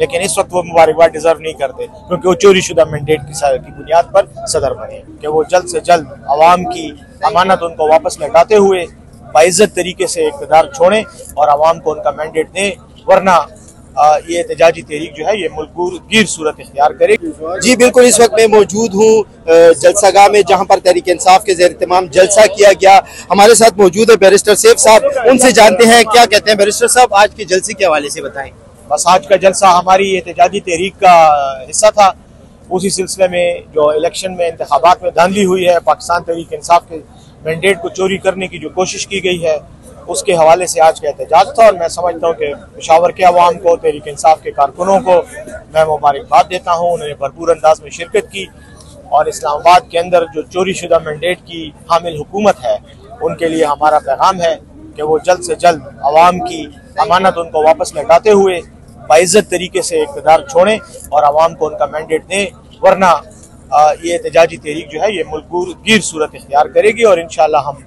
लेकिन इस वक्त वो मुबारकबाद डिजर्व नहीं करते क्योंकि वो चोरी शुदा मैंडेट की, बुनियाद पर सदर बने कि वो जल्द से जल्द आवाम की अमानत उनको वापस लौटाते हुए बाइज्जत तरीके से इकतदार छोड़ें और आवाम को उनका मैंडेट दें वरना ये एहतजाजी तहरीक जो है ये मुल्कगीर सूरत इख्तियार करे। जी बिल्कुल इस वक्त मैं मौजूद हूँ जलसागाह में जहाँ पर तहरीक इंसाफ के जेर तमाम जलसा किया गया। हमारे साथ मौजूद है बैरिस्टर सेफ़ साहब उनसे जानते हैं क्या कहते हैं बैरिस्टर साहब आज के जलसे के हवाले से बताएँ। बस आज का जलसा हमारी एहतजाजी तहरीक का हिस्सा था। उसी सिलसिले में जो इलेक्शन में इंतबात में धांधली हुई है, पाकिस्तान तहरीक इंसाफ के मैंडेट को चोरी करने की जो कोशिश की गई है, उसके हवाले से आज का एहतजाज था और मैं समझता हूँ कि पिशावर के अवाम को, तहरीक इंसाफ के कारकुनों को मैं मुबारकबाद देता हूँ। उन्होंने भरपूर अंदाज में शिरकत की और इस्लामाबाद के अंदर जो चोरी शुदा मैंडेट की हामिल हुकूमत है, उनके लिए हमारा पैगाम है कि वो जल्द से जल्द आवाम की अमानत उनको वापस लौटाते हुए बाइज्जत तरीके से इकतदार छोड़ें और आवाम को उनका मैंडेट दें वरना ये एहतजाजी तहरीक जो है ये मुल्कगीर सूरत इख्तियार करेगी और इन हम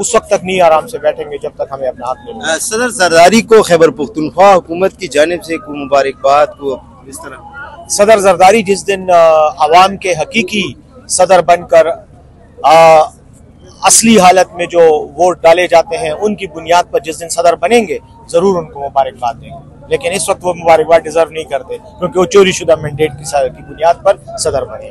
उस वक्त तक नहीं आराम से बैठेंगे जब तक हमें अपना हाथ में सदर जरदारी को खैबर पुख्तनख्वा हुकूमत की जानब से मुबारकबाद को इस तरह सदर जरदारी जिस दिन आवाम के हकीकी सदर बनकर असली हालत में जो वोट डाले जाते हैं उनकी बुनियाद पर जिस दिन सदर बनेंगे ज़रूर उनको मुबारकबाद देंगे। लेकिन इस वक्त वो मुबारकबाद डिजर्व नहीं करते क्योंकि वो चोरी शुदा मैंडेट की, बुनियाद पर सदर बने